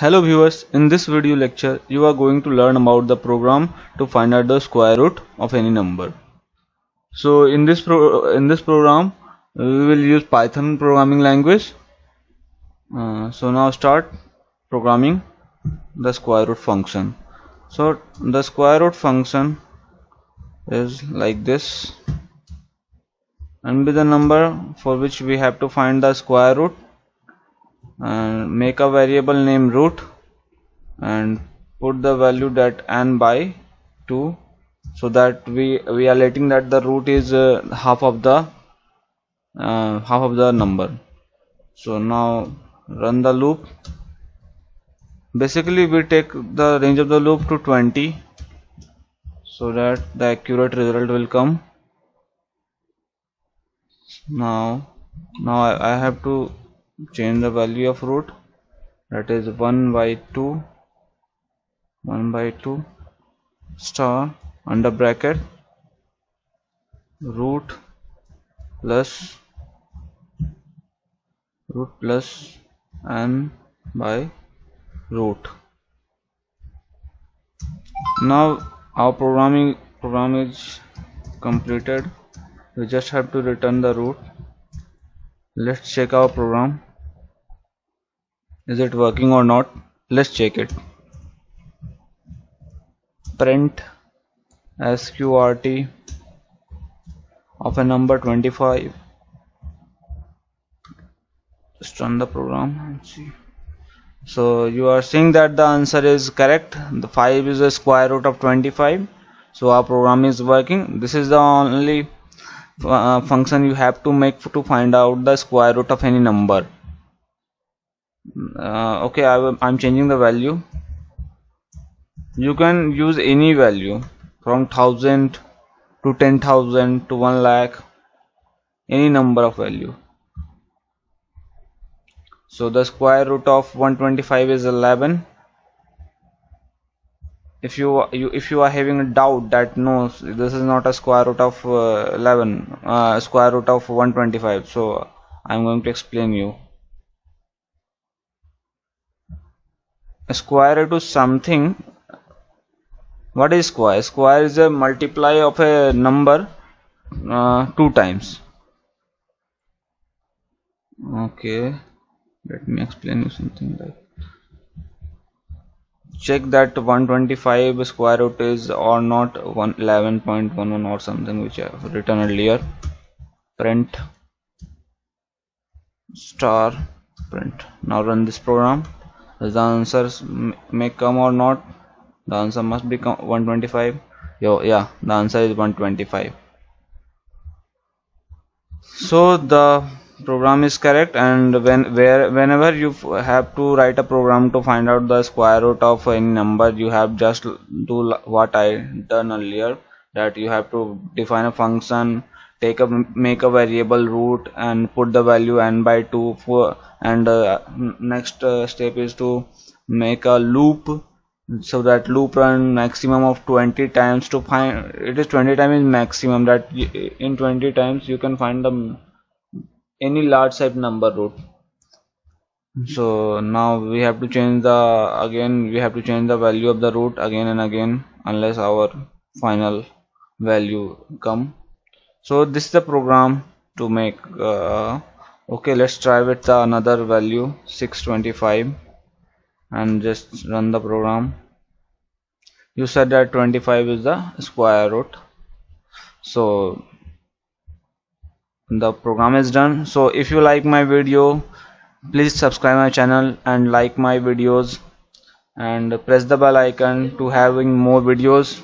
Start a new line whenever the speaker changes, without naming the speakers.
Hello viewers, in this video lecture you are going to learn about the program to find out the square root of any number. So in this in this program we will use Python programming language. Uh, so now start programming the square root function. So the square root function is like this and with the number for which we have to find the square root and make a variable name root and put the value that n by 2 so that we we are letting that the root is uh, half of the uh, half of the number. So now run the loop. Basically we take the range of the loop to 20 so that the accurate result will come. Now now I, I have to change the value of root that is 1 by 2 1 by 2 star under bracket root plus root plus n by root. Now our programming program is completed. We just have to return the root let's check our program. Is it working or not? Let's check it. Print sqrt of a number 25 just run the program and see. So you are seeing that the answer is correct. The 5 is the square root of 25 so our program is working. This is the only uh, function you have to make to find out the square root of any number. Uh, okay I am changing the value. You can use any value from 1000 to 10,000 to 1 lakh any number of value. So the square root of 125 is 11 if you, you if you are having a doubt that no this is not a square root of uh, 11 uh, square root of 125 so I'm going to explain you. A square root is something what is square? Square is a multiply of a number uh, two times. Okay let me explain you something like check that 125 square root is or not 111.11 or something which I have written earlier. Print. Star. Print. Now run this program. The answers may come or not. The answer must be 125 yo yeah the answer is 125 so the program is correct and when where whenever you have to write a program to find out the square root of any number you have just do what I done earlier that you have to define a function take a make a variable root and put the value n by 2 for and uh, next uh, step is to make a loop so that loop run maximum of 20 times to find it is 20 times maximum that in 20 times you can find the any large type number root so now we have to change the again we have to change the value of the root again and again unless our final value come. So this is the program to make uh, okay let's try with the another value 625 and just run the program. You said that 25 is the square root. So the program is done. So if you like my video please subscribe my channel and like my videos and press the bell icon to having more videos